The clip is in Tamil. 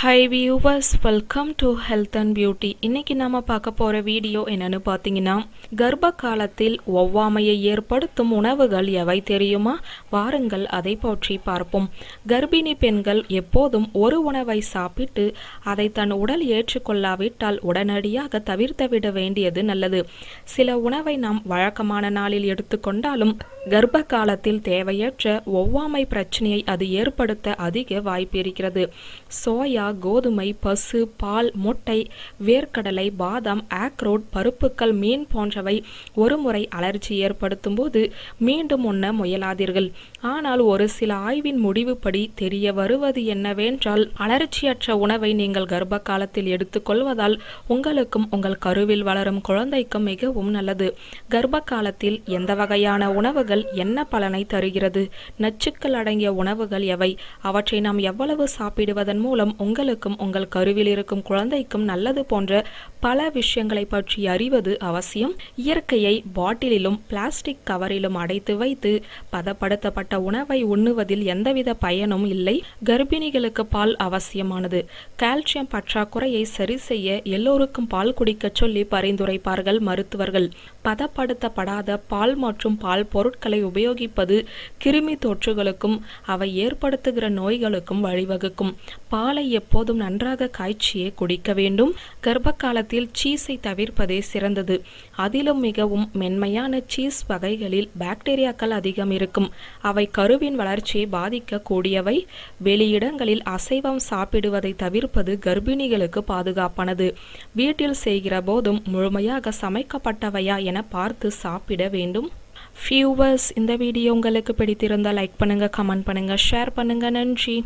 Hi viewers welcome to health and beauty இன்னைக்கு நாம பார்க்க போற வீடியோ என்னன்னு பார்த்தீங்கன்னா கர்ப்ப காலத்தில் ஒவ்வாமையை ஏற்படுத்தும் உணவுகள் எவை தெரியுமா? வாருங்கள் அதை பற்றி பார்ப்போம். கர்ப்பிணி பெண்கள் எப்போதும் ஒரு உணவை சாப்பிட்டு அதை தன் உடல் ஏற்றுக்கொள்ளாவிட்டால் உடனடியாக தவிர்த்து விட வேண்டியது நல்லது. சில உணவை நாம் வழக்கமான நாளில் எடுத்துக்கொண்டாலும் கர்ப்ப காலத்தில் தேவையற்ற ஒவ்வாமை பிரச்சனையை அது ஏற்படுத்த அதிக வாய்ப்பு இருக்கிறது. சோயா கோதுமை பசு பால் முட்டை வேர்க்கடலை பாதாம் ஆக்ரோட் பருப்புக்கள் மீன் போன்றவை ஒருமுறை அலர்ஜி ஏற்படுத்தும் போது மீண்டும் உண்ண முயலாதீர்கள். ஆனால் ஒரு சில ஆய்வின் முடிவுபடி தெரிய வருவது என்னவென்றால் அலர்ச்சியற்ற உணவை நீங்கள் கர்ப்ப காலத்தில் எடுத்துக்கொள்வதால் உங்களுக்கும் உங்கள் கருவில் வளரும் குழந்தைக்கும் மிகவும் நல்லது. கர்ப்ப காலத்தில் எந்த வகையான உணவுகள் என்ன பலனை தருகிறது? நச்சுக்கள் அடங்கிய உணவுகள் எவை? அவற்றை நாம் எவ்வளவு சாப்பிடுவதன் மூலம் உங்களுக்கும் உங்கள் கருவில் இருக்கும் குழந்தைக்கும் நல்லது போன்ற பல விஷயங்களை பற்றி அறிவது அவசியம். இயற்கையை பாட்டிலிலும் பிளாஸ்டிக் கவரிலும் அடைத்து வைத்து பதப்படுத்தப்பட்ட உணவை உண்ணுவதில் எந்தவித பயனும் இல்லை. கர்ப்பிணிகளுக்கு பால் அவசியமானது. கால்சியம் பற்றாக்குறையை சரி செய்ய எல்லோருக்கும் பால் குடிக்கச் சொல்லி பரிந்துரைப்பார்கள் மருத்துவர்கள். பதப்படுத்தப்படாத பால் மற்றும் பால் பொருட்களை உபயோகிப்பது கிருமி தொற்றுகளுக்கும் அவை ஏற்படுத்துகிற நோய்களுக்கும் வழிவகுக்கும். பாலை எப்போதும் நன்றாக காய்ச்சியே குடிக்க வேண்டும். கர்ப்ப காலத்தில் சீஸை தவிர்ப்பதே சிறந்தது. அதிலும் மிகவும் மென்மையான சீஸ் வகைகளில் பாக்டீரியாக்கள் அதிகம் இருக்கும். அவை கருவின் வளர்ச்சியை பாதிக்கக்கூடியவை வெளியிடங்களில் அசைவம் சாப்பிடுவதை தவிர்ப்பது கர்ப்பிணிகளுக்கு பாதுகாப்பானது. வீட்டில் செய்கிற போதும் முழுமையாக சமைக்கப்பட்டவையா என பார்த்து சாப்பிட வேண்டும். ஃபியூவர்ஸ் இந்த வீடியோ உங்களுக்கு பிடித்திருந்தால் லைக் பண்ணுங்க கமெண்ட் பண்ணுங்க ஷேர் பண்ணுங்க. நன்றி.